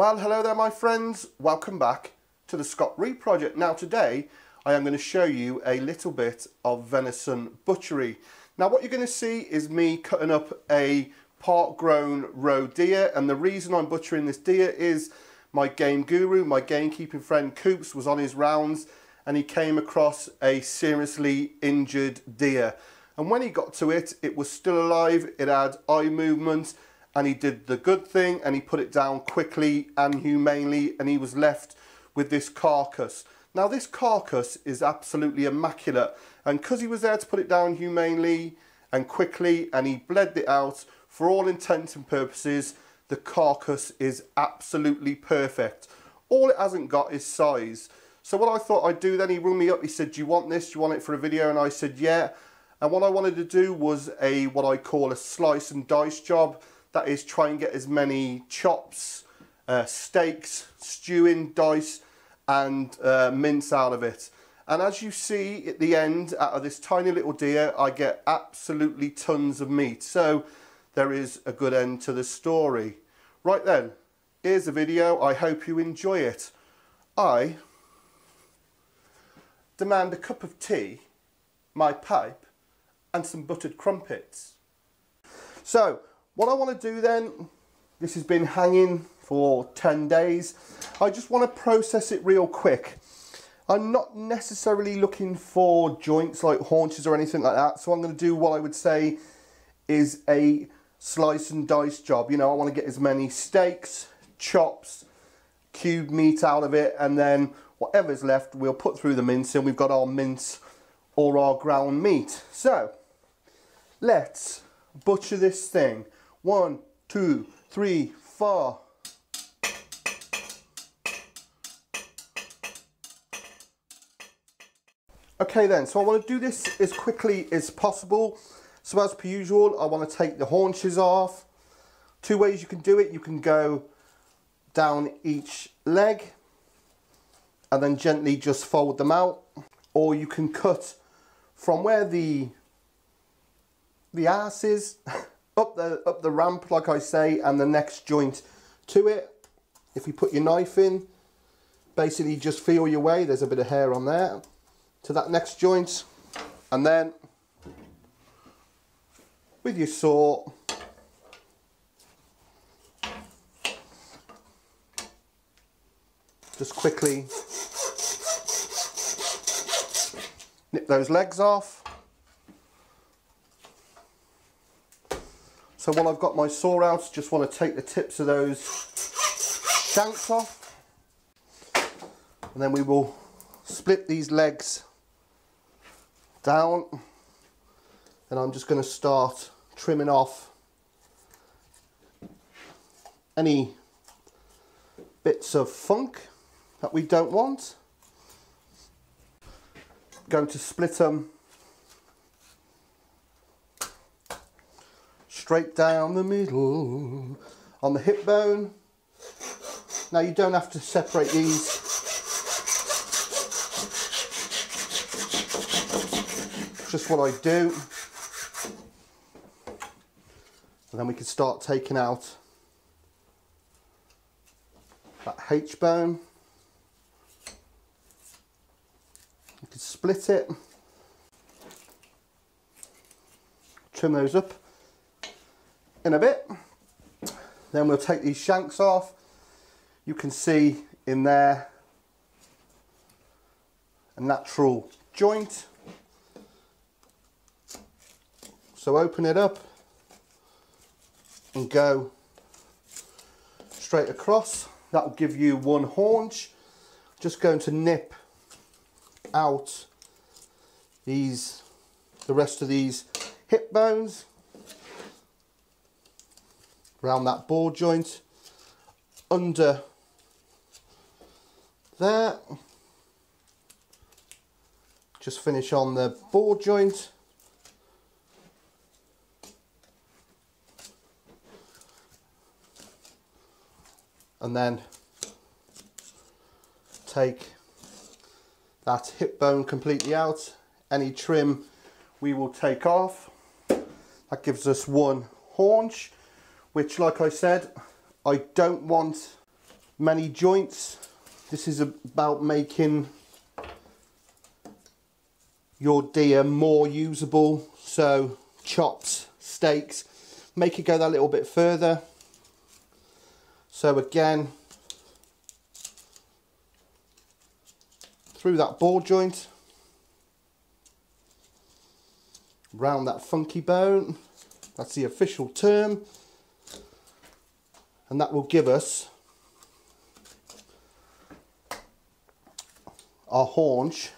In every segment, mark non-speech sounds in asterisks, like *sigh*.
Well, hello there my friends. Welcome back to the Scott Rea Project. Now today, I am going to show you a little bit of venison butchery. Now what you're going to see is me cutting up a part grown roe deer and the reason I'm butchering this deer is my game guru, my gamekeeping friend Coops was on his rounds and he came across a seriously injured deer. And when he got to it, it was still alive, it had eye movement, and he did the good thing and he put it down quickly and humanely and he was left with this carcass. Now this carcass is absolutely immaculate and because he was there to put it down humanely and quickly and he bled it out, for all intents and purposes, the carcass is absolutely perfect. All it hasn't got is size. So what I thought I'd do then, he rung me up, he said, do you want this? Do you want it for a video? And I said, yeah. And what I wanted to do was a, what I call a slice and dice job. That is try and get as many chops, uh, steaks, stewing, dice, and uh, mince out of it. And as you see at the end, out of this tiny little deer, I get absolutely tons of meat. So there is a good end to the story. Right then, here's the video. I hope you enjoy it. I demand a cup of tea, my pipe, and some buttered crumpets. So, what I want to do then, this has been hanging for 10 days. I just want to process it real quick. I'm not necessarily looking for joints like haunches or anything like that. So I'm going to do what I would say is a slice and dice job. You know, I want to get as many steaks, chops, cube meat out of it. And then whatever's left, we'll put through the mince and we've got our mince or our ground meat. So let's butcher this thing. One, two, three, four. Okay then, so I want to do this as quickly as possible. So as per usual, I want to take the haunches off. Two ways you can do it. You can go down each leg and then gently just fold them out. Or you can cut from where the the ass is *laughs* up the up the ramp like I say and the next joint to it. If you put your knife in basically just feel your way. There's a bit of hair on there. To that next joint and then with your saw just quickly nip those legs off So while I've got my saw out, just want to take the tips of those shanks off. And then we will split these legs down. And I'm just going to start trimming off any bits of funk that we don't want. Going to split them straight down the middle on the hip bone. Now you don't have to separate these. Just what I do. And then we can start taking out that H bone. You can split it, trim those up in a bit. Then we'll take these shanks off. You can see in there a natural joint. So open it up and go straight across. That will give you one haunch. Just going to nip out these, the rest of these hip bones around that ball joint under there. Just finish on the ball joint. And then take that hip bone completely out. Any trim we will take off. That gives us one haunch which like I said, I don't want many joints. This is about making your deer more usable. So chops, steaks, make it go that little bit further. So again, through that ball joint, round that funky bone, that's the official term, and that will give us our haunch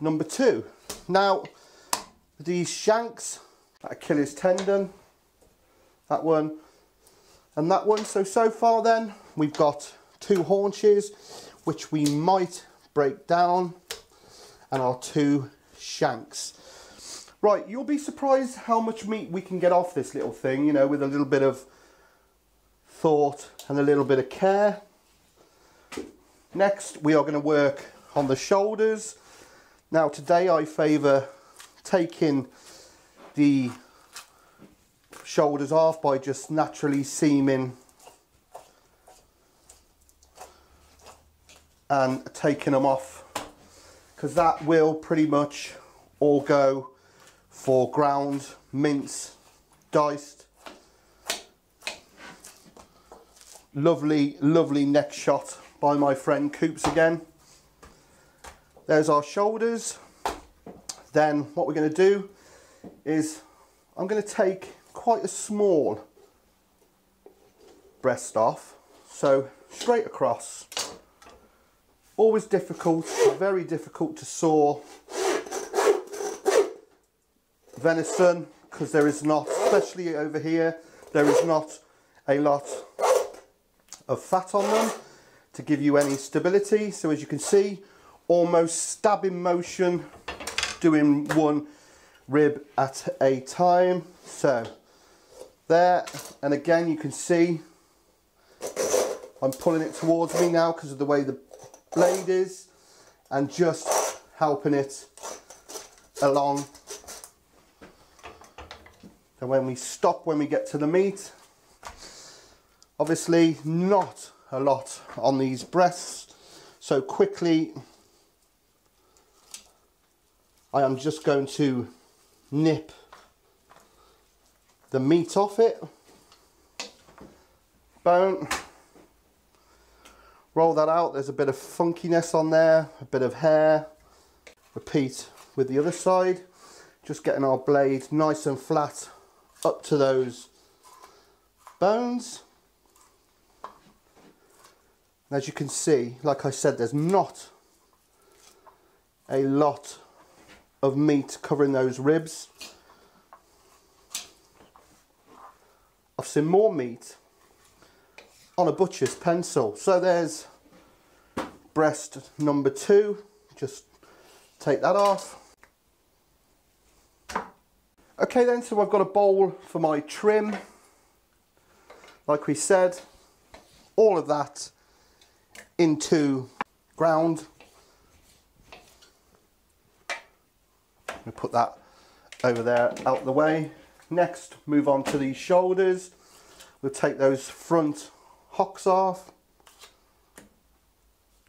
number two. Now, these shanks, Achilles tendon, that one, and that one. So, so far then, we've got two haunches, which we might break down, and our two shanks. Right, you'll be surprised how much meat we can get off this little thing, you know, with a little bit of thought and a little bit of care. Next, we are going to work on the shoulders. Now, today I favour taking the shoulders off by just naturally seaming and taking them off because that will pretty much all go for ground, mince, diced. Lovely, lovely neck shot by my friend Coops again. There's our shoulders. Then what we're going to do is I'm going to take quite a small breast off. So straight across. Always difficult, very difficult to saw venison because there is not, especially over here, there is not a lot of fat on them to give you any stability. So as you can see, almost stabbing motion, doing one rib at a time. So there, and again you can see I'm pulling it towards me now because of the way the blade is and just helping it along. And when we stop, when we get to the meat, obviously not a lot on these breasts. So quickly I am just going to nip the meat off it. Bone. Roll that out. There's a bit of funkiness on there, a bit of hair. Repeat with the other side. Just getting our blade nice and flat up to those bones. As you can see, like I said, there's not a lot of meat covering those ribs. I've seen more meat on a butcher's pencil. So there's breast number two. Just take that off. Okay then, so I've got a bowl for my trim. Like we said, all of that into ground we put that over there out the way. Next, move on to these shoulders. We'll take those front hocks off.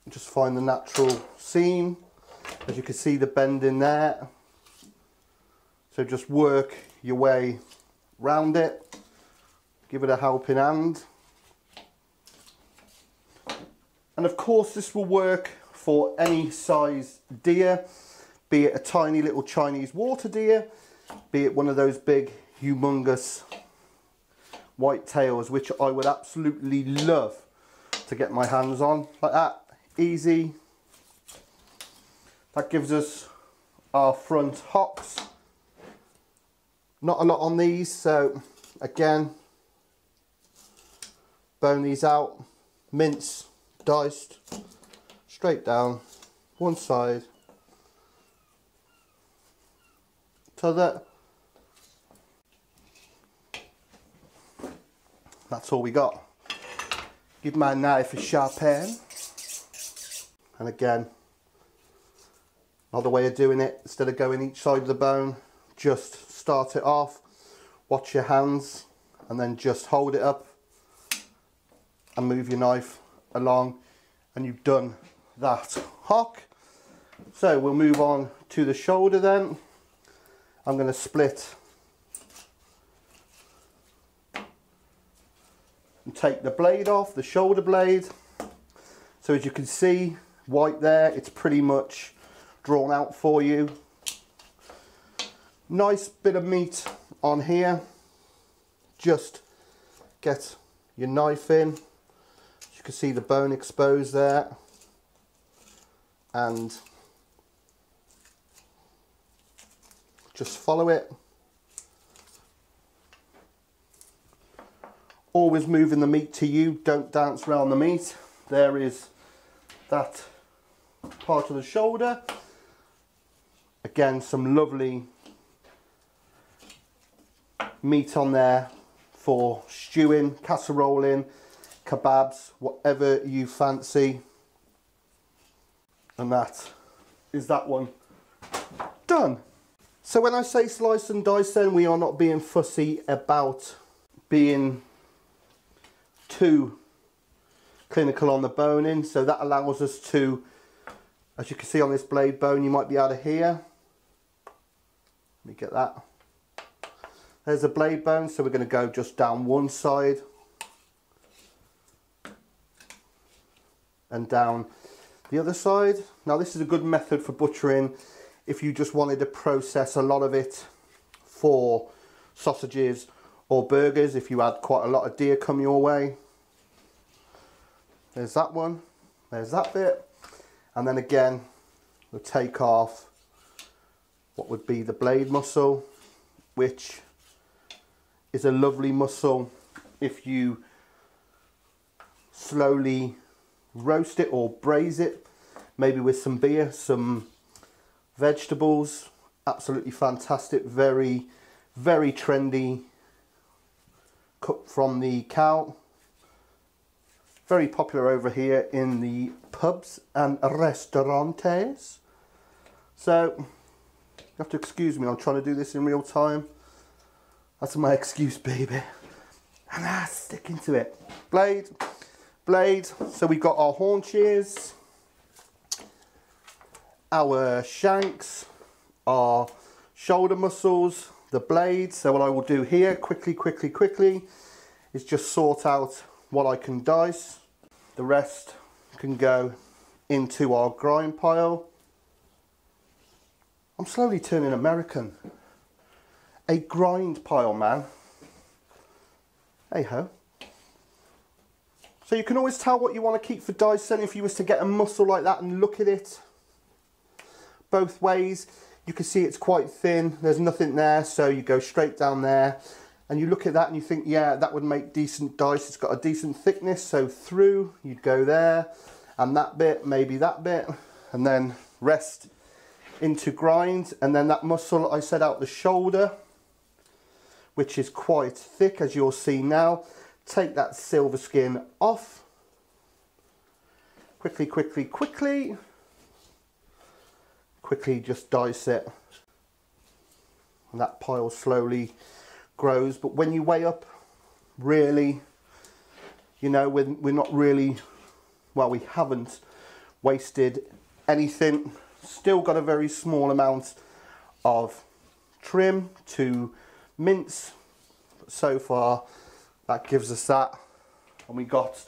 Just find the natural seam. As you can see the bend in there. So just work your way round it. Give it a helping hand. And of course this will work for any size deer be it a tiny little Chinese water deer, be it one of those big, humongous white tails, which I would absolutely love to get my hands on, like that, easy. That gives us our front hocks. Not a lot on these, so again, bone these out, mince, diced, straight down, one side, So that that's all we got. Give my knife a sharp end. And again, another way of doing it, instead of going each side of the bone, just start it off, watch your hands, and then just hold it up and move your knife along and you've done that hock. So we'll move on to the shoulder then. I'm going to split and take the blade off, the shoulder blade. So as you can see, white there, it's pretty much drawn out for you. Nice bit of meat on here. Just get your knife in. Can see the bone exposed there. And just follow it. Always moving the meat to you, don't dance around the meat. There is that part of the shoulder. Again, some lovely meat on there for stewing, casseroling, kebabs, whatever you fancy. And that is that one done. So when I say slice and dice then, we are not being fussy about being too clinical on the boning. So that allows us to, as you can see on this blade bone, you might be able to hear. Let me get that. There's a blade bone, so we're going to go just down one side and down the other side. Now this is a good method for butchering if you just wanted to process a lot of it for sausages or burgers if you had quite a lot of deer come your way. There's that one, there's that bit and then again we'll take off what would be the blade muscle which is a lovely muscle if you slowly roast it or braise it maybe with some beer some vegetables. Absolutely fantastic. Very very trendy cut from the cow. Very popular over here in the pubs and restaurantes. So you have to excuse me. I'm trying to do this in real time. That's my excuse, baby. And ah, stick into it. Blade, blade. So we've got our haunches, our shanks, our shoulder muscles, the blade. So what I will do here, quickly, quickly, quickly, is just sort out what I can dice. The rest can go into our grind pile. I'm slowly turning American a grind pile man. Hey ho. So you can always tell what you want to keep for Dyson if you was to get a muscle like that and look at it both ways. You can see it's quite thin, there's nothing there, so you go straight down there and you look at that and you think, yeah, that would make decent dice. It's got a decent thickness, so through, you'd go there and that bit, maybe that bit, and then rest into grind. And then that muscle I said out the shoulder, which is quite thick as you'll see now. Take that silver skin off. Quickly, quickly, quickly. Quickly just dice it. And that pile slowly grows. But when you weigh up, really, you know, we're, we're not really, well, we haven't wasted anything. Still got a very small amount of trim to mince so far that gives us that. And we got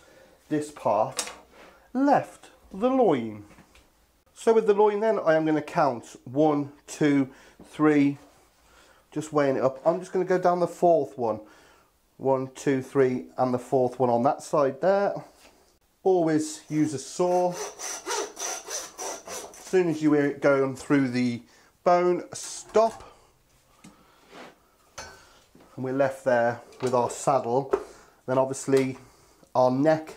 this part left the loin. So with the loin then I am going to count one two three. Just weighing it up. I'm just going to go down the fourth one. One two three and the fourth one on that side there. Always use a saw. As soon as you hear it going through the bone stop and we're left there with our saddle. Then obviously our neck.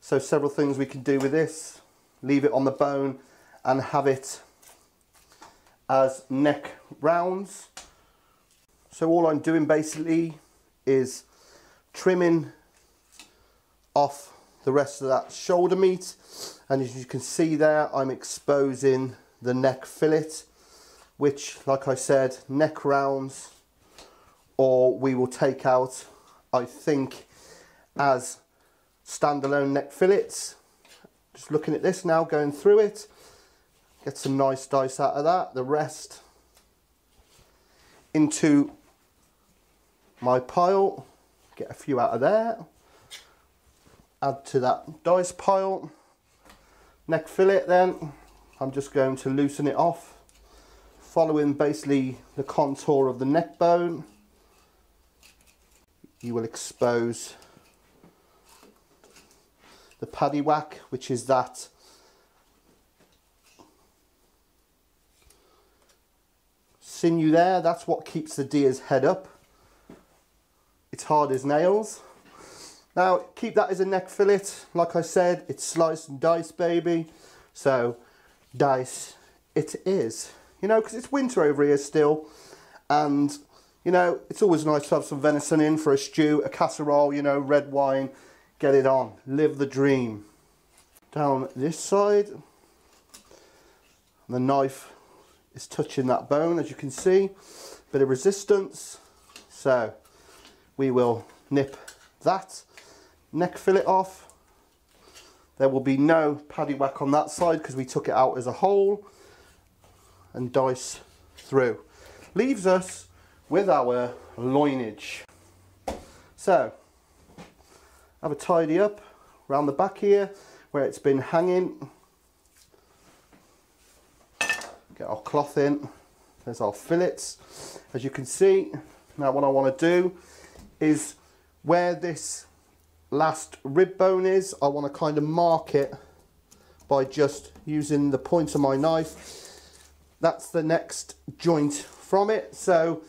So several things we can do with this. Leave it on the bone and have it as neck rounds. So all I'm doing basically is trimming off the rest of that shoulder meat. And as you can see there I'm exposing the neck fillet which like I said neck rounds or we will take out, I think, as standalone neck fillets. Just looking at this now, going through it. Get some nice dice out of that. The rest into my pile. Get a few out of there. Add to that dice pile. Neck fillet then. I'm just going to loosen it off. Following basically the contour of the neck bone. You will expose the paddy whack, which is that sinew there. That's what keeps the deer's head up. It's hard as nails. Now, keep that as a neck fillet. Like I said, it's sliced and diced, baby. So, dice it is. You know, because it's winter over here still. And, you know, it's always nice to have some venison in for a stew, a casserole, you know, red wine get it on, live the dream. Down this side, the knife is touching that bone as you can see, bit of resistance. So we will nip that neck fillet off. There will be no paddy whack on that side because we took it out as a whole and dice through. Leaves us with our loinage. So have a tidy up around the back here where it's been hanging. Get our cloth in. There's our fillets. As you can see, now what I want to do is where this last rib bone is, I want to kind of mark it by just using the point of my knife. That's the next joint from it. So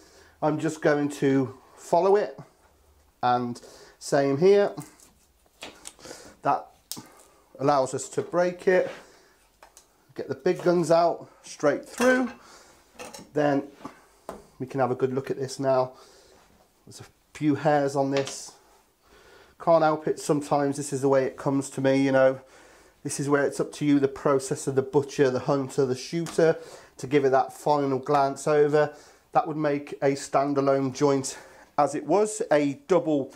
I'm just going to follow it and same here. That allows us to break it get the big guns out straight through. Then we can have a good look at this now. There's a few hairs on this. Can't help it sometimes. This is the way it comes to me you know. This is where it's up to you the process of the butcher the hunter the shooter to give it that final glance over that would make a standalone joint as it was a double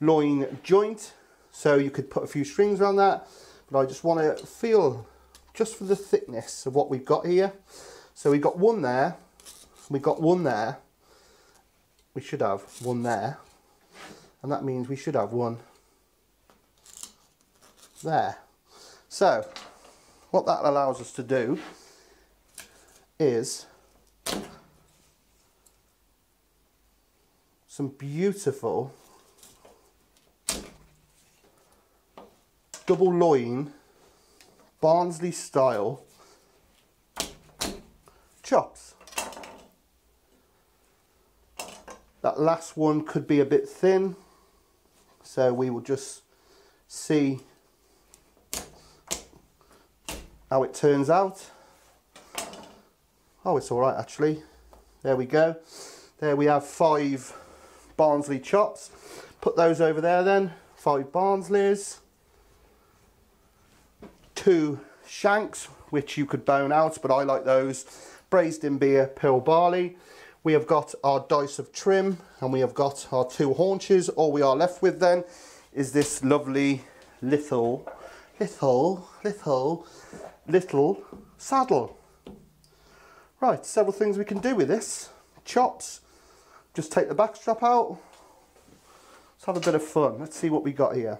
loin joint so you could put a few strings around that, but I just want to feel just for the thickness of what we've got here. So we've got one there, we've got one there, we should have one there, and that means we should have one there. So what that allows us to do is some beautiful double loin, Barnsley style chops. That last one could be a bit thin, so we will just see how it turns out. Oh, it's all right actually. There we go. There we have five Barnsley chops. Put those over there then, five Barnsleys two shanks, which you could bone out, but I like those. Braised in beer, pearl barley. We have got our dice of trim and we have got our two haunches. All we are left with then is this lovely little, little, little, little saddle. Right, several things we can do with this. Chops, just take the backstrap out. Let's have a bit of fun. Let's see what we got here.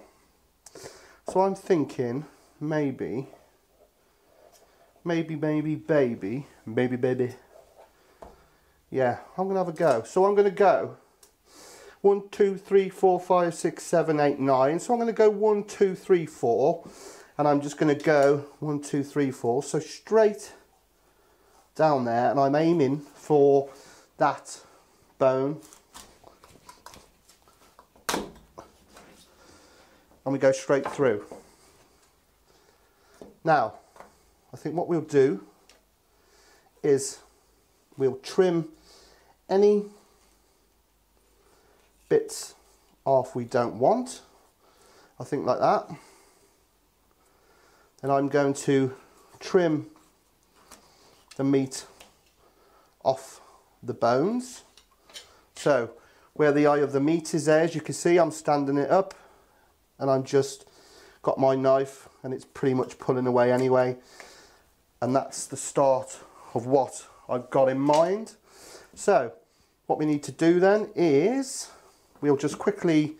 So I'm thinking maybe, maybe, maybe, baby, baby, baby. Yeah, I'm going to have a go. So I'm going to go one, two, three, four, five, six, seven, eight, nine. So I'm going to go one, two, three, four. And I'm just going to go one, two, three, four. So straight down there. And I'm aiming for that bone. And we go straight through. Now, I think what we'll do is we'll trim any bits off we don't want. I think like that. And I'm going to trim the meat off the bones. So where the eye of the meat is there, as you can see, I'm standing it up and I'm just got my knife and it's pretty much pulling away anyway. And that's the start of what I've got in mind. So what we need to do then is we'll just quickly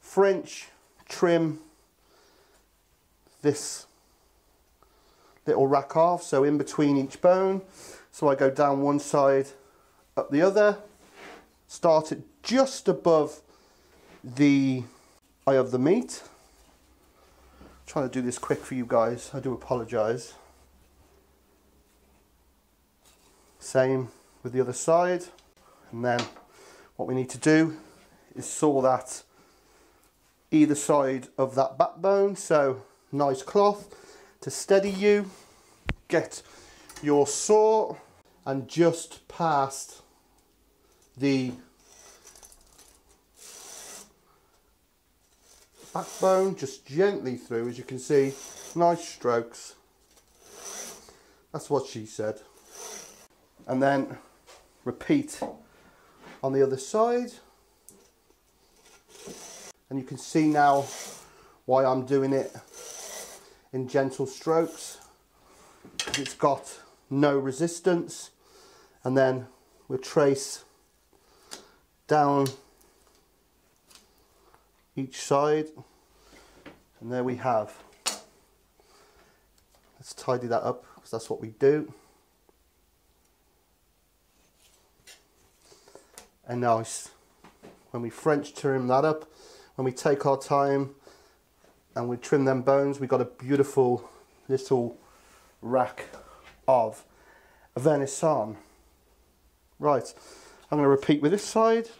French trim this little rack off so in between each bone so I go down one side up the other start it just above the eye of the meat. I'm trying to do this quick for you guys. I do apologize. Same with the other side. And then what we need to do is saw that either side of that backbone. So nice cloth to steady you. Get your saw and just past the backbone just gently through as you can see nice strokes. That's what she said. And then repeat on the other side. And you can see now why I'm doing it in gentle strokes. It's got no resistance. And then we'll trace down each side and there we have. Let's tidy that up because that's what we do. And nice when we French trim that up when we take our time and we trim them bones we got a beautiful little rack of venison right I'm going to repeat with this side.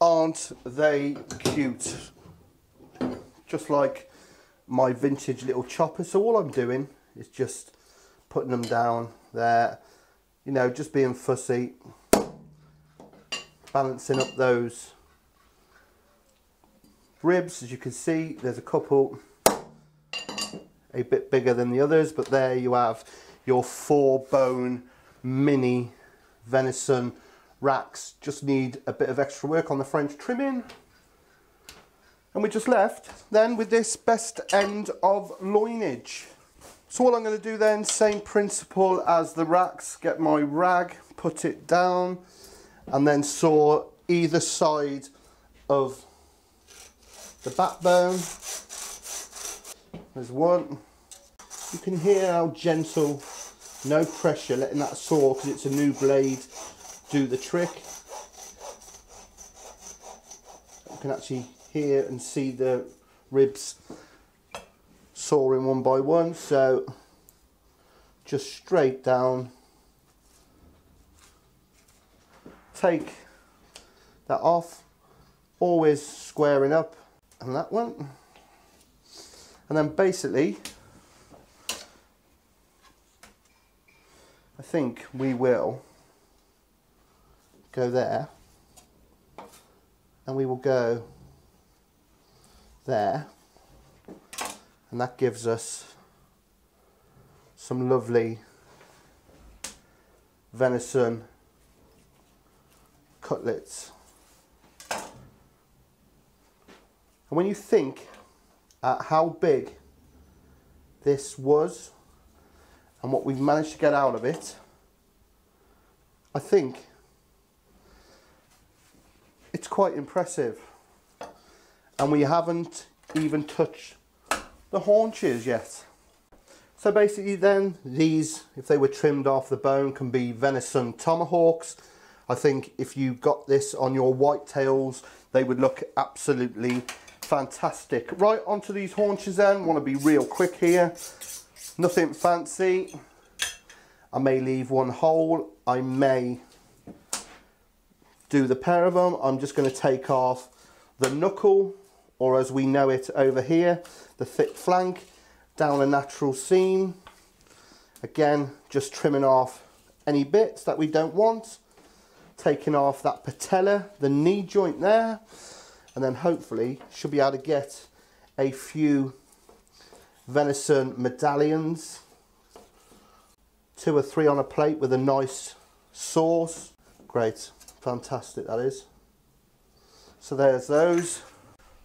Aren't they cute? Just like my vintage little chopper so all I'm doing is just putting them down there. You know just being fussy. Balancing up those ribs. As you can see there's a couple a bit bigger than the others but there you have your four bone mini venison racks just need a bit of extra work on the French trimming and we just left then with this best end of loinage so all I'm going to do then same principle as the racks get my rag put it down and then saw either side of the backbone. There's one. You can hear how gentle, no pressure, letting that saw, because it's a new blade, do the trick. You can actually hear and see the ribs sawing one by one. So just straight down. Take that off, always squaring up and that one. And then basically, I think we will go there. And we will go there. And that gives us some lovely venison cutlets. And when you think at how big this was and what we've managed to get out of it, I think it's quite impressive. And we haven't even touched the haunches yet. So basically then, these, if they were trimmed off the bone, can be venison tomahawks. I think if you got this on your whitetails, they would look absolutely fantastic. Right onto these haunches then, want to be real quick here. Nothing fancy. I may leave one whole. I may do the pair of them. I'm just going to take off the knuckle, or as we know it over here, the thick flank, down a natural seam. Again, just trimming off any bits that we don't want. Taking off that patella, the knee joint there and then hopefully should be able to get a few venison medallions two or three on a plate with a nice sauce great fantastic that is so there's those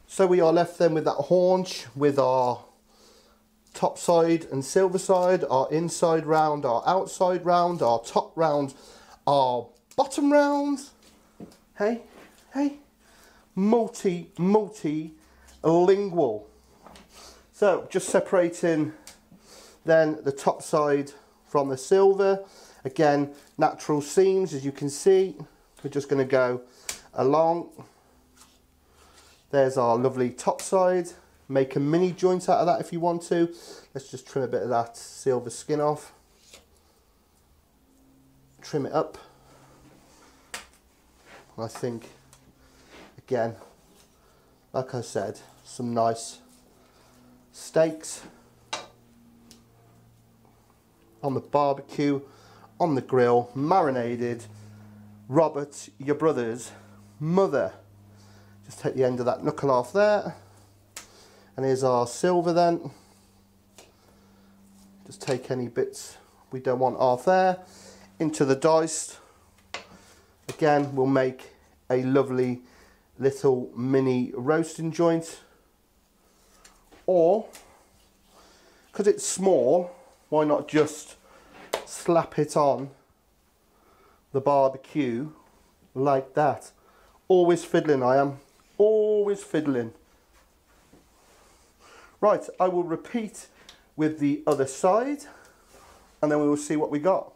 so we are left then with that haunch with our top side and silver side, our inside round, our outside round, our top round, our bottom round. Hey, hey, multi, multi lingual. So just separating then the top side from the silver. Again, natural seams as you can see. We're just going to go along. There's our lovely top side. Make a mini joint out of that if you want to. Let's just trim a bit of that silver skin off. Trim it up. I think, again, like I said, some nice steaks on the barbecue, on the grill, marinated. Robert, your brother's mother. Just take the end of that knuckle off there. And here's our silver then. Just take any bits we don't want off there. Into the diced. Again, we'll make a lovely little mini roasting joint. Or, because it's small, why not just slap it on the barbecue like that. Always fiddling I am, always fiddling. Right, I will repeat with the other side and then we will see what we got.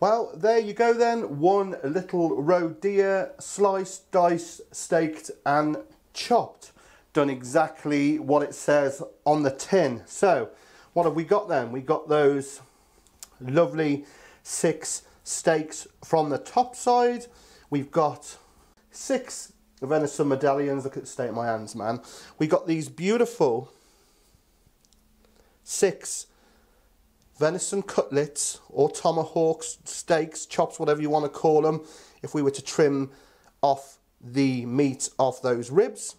Well, there you go then. One little roe deer, sliced, diced, staked and chopped. Done exactly what it says on the tin. So, what have we got then? We got those lovely six steaks from the top side. We've got six venison medallions. Look at the state of my hands, man. We got these beautiful six venison cutlets or tomahawks, steaks, chops, whatever you want to call them. If we were to trim off the meat off those ribs.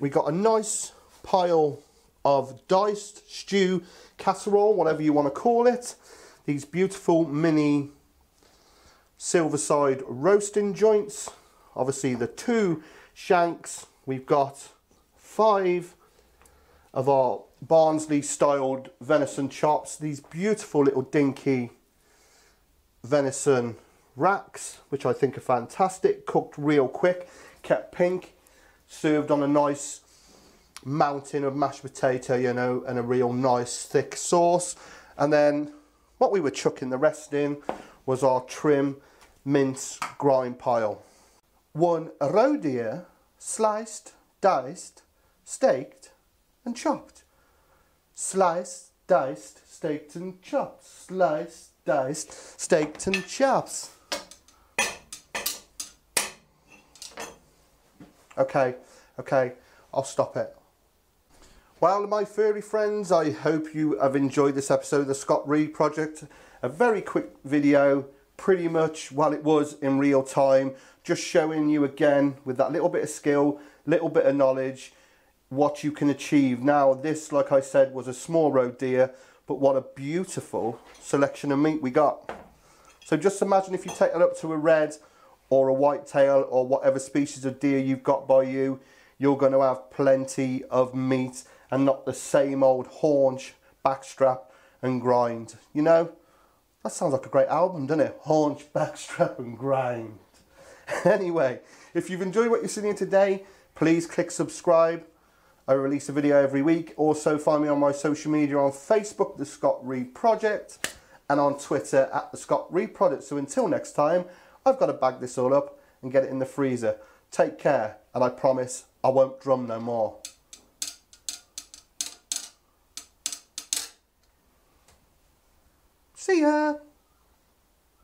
We got a nice pile of diced stew, casserole, whatever you want to call it. These beautiful mini silver side roasting joints. Obviously the two shanks. We've got five of our Barnsley styled venison chops. These beautiful little dinky venison racks, which I think are fantastic. Cooked real quick, kept pink, served on a nice mountain of mashed potato, you know, and a real nice thick sauce. And then what we were chucking the rest in was our trim mince grind pile. One roe deer, sliced, diced, staked and chopped. Sliced, diced, staked and chopped. Sliced, diced, staked and chopped. Okay, okay, I'll stop it. Well, my furry friends, I hope you have enjoyed this episode of the Scott Rea Project. A very quick video, pretty much while it was in real time, just showing you again with that little bit of skill, little bit of knowledge, what you can achieve. Now, this, like I said, was a small roe deer, but what a beautiful selection of meat we got. So just imagine if you take that up to a red or a whitetail or whatever species of deer you've got by you, you're going to have plenty of meat and not the same old haunch, backstrap and grind. You know, that sounds like a great album, doesn't it? Haunch, backstrap and grind. *laughs* anyway, if you've enjoyed what you're seeing here today, please click subscribe. I release a video every week. Also find me on my social media on Facebook, The Scott Rea Project, and on Twitter at The Scott Rea Project. So until next time, I've got to bag this all up and get it in the freezer. Take care, and I promise I won't drum no more. See ya!